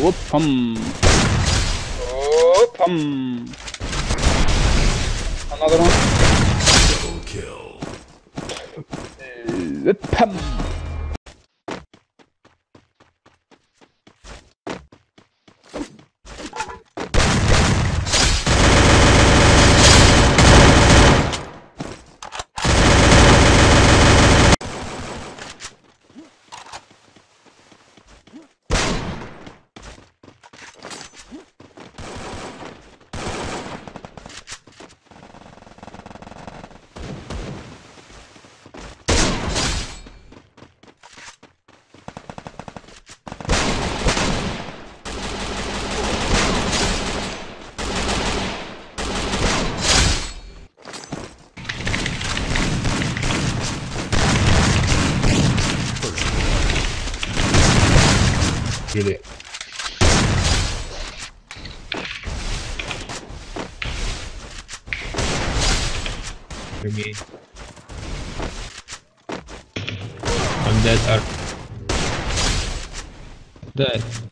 Whoop, hum. Whoop, hum. Another one. Double kill. Whoop, hum. It. Hear me. I'm dead. Dead.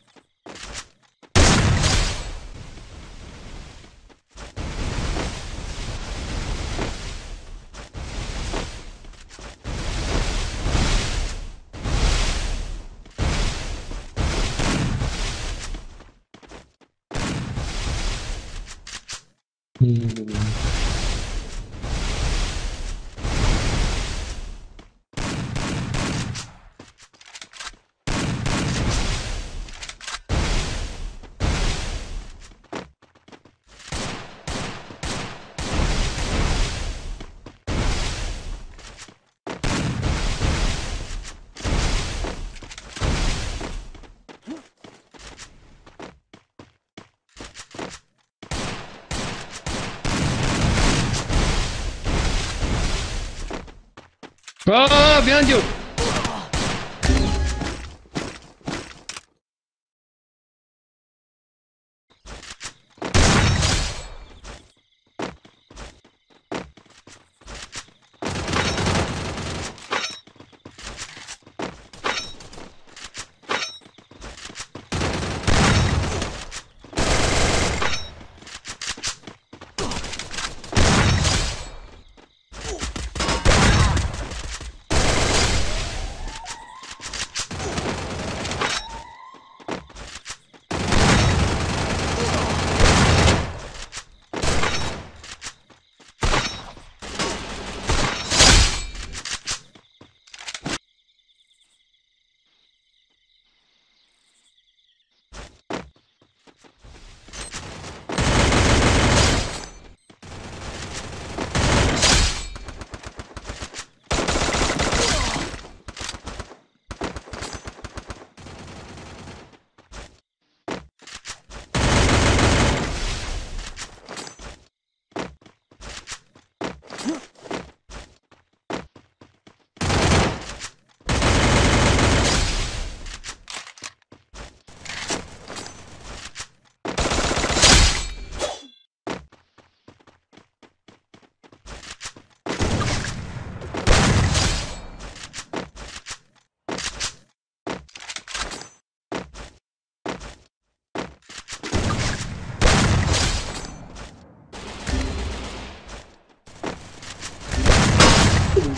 Oh, behind you!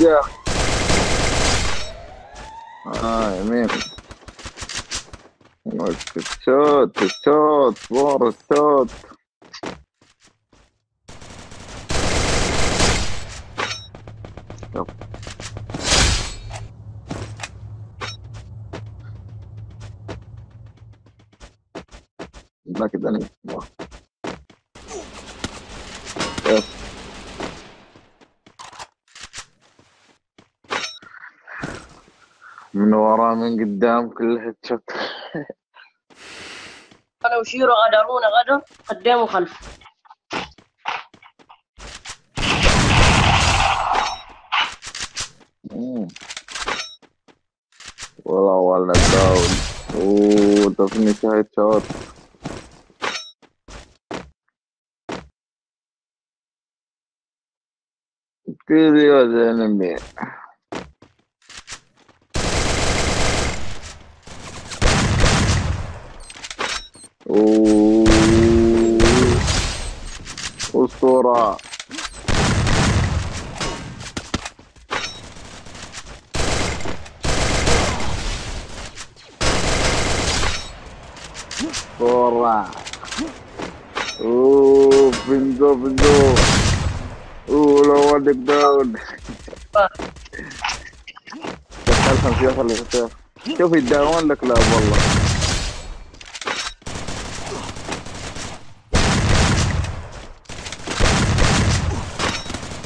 площадях. А, имеем. Вот 500, 500, 400. Стоп. Знаки дальних. Сейчас. من ورا من قدام كلها تشوف أنا وشيرو غدرونا غدر قدام وخلف والله والله داون. أوه تصنيع هاي شوت كيف يا مين أوه. أسطورة. أسطورة. أوه فندو فندو أوه لو ودك داون شوف يداون لك لا والله.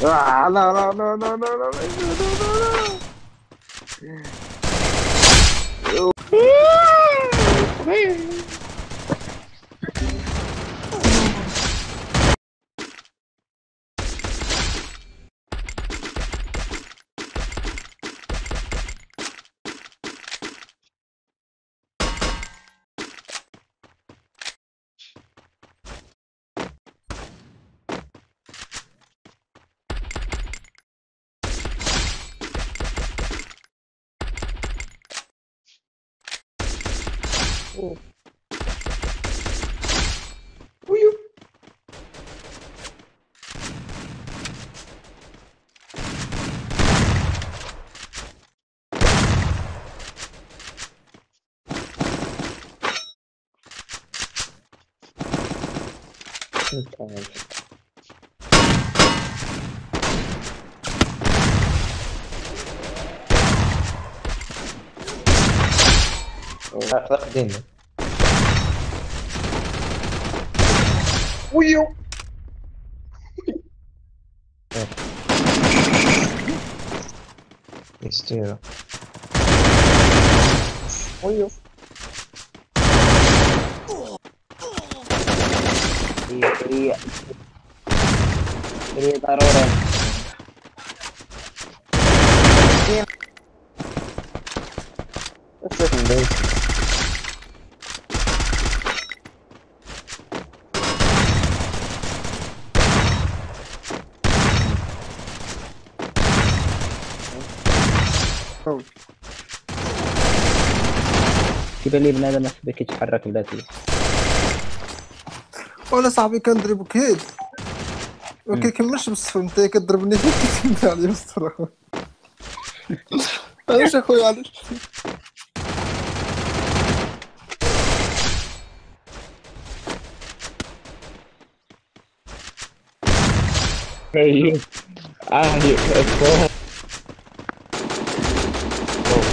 Ah, não, não, não, não, não, não, não, não, não, não. Eu... Ooh. Who you? Okay. اقدم wheel. Dur. İstiyorum. Uyu. Привет. Привет, Арора. Привет. What's up, dude? كيبان لي بنادم ما سبك يتحرك بلا فيه ولا صاحبي كنضربك هيد ما كيكملش بالصفر انت كضربني فيك كتكمل عليا بالصفر اخويا علاش اخويا علاش أيوه. أيوه.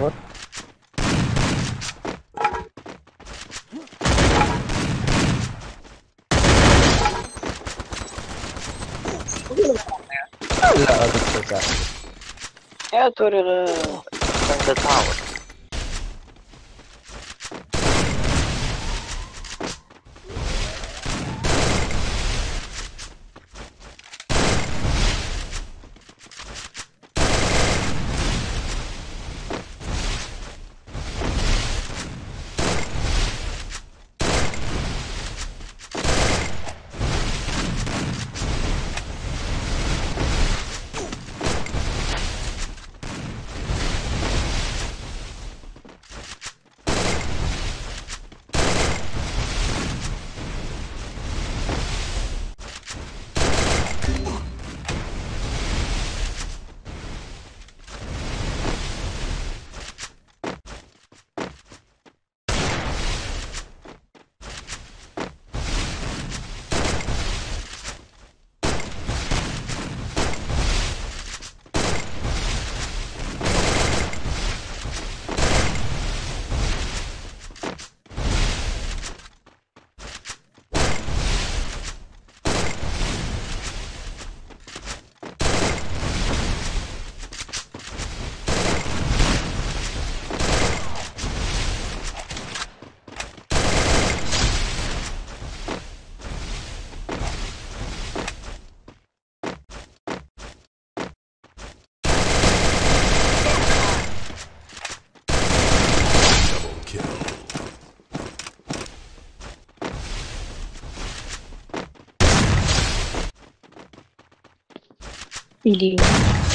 What? لا أبدا لا يا ترى عند التعاون video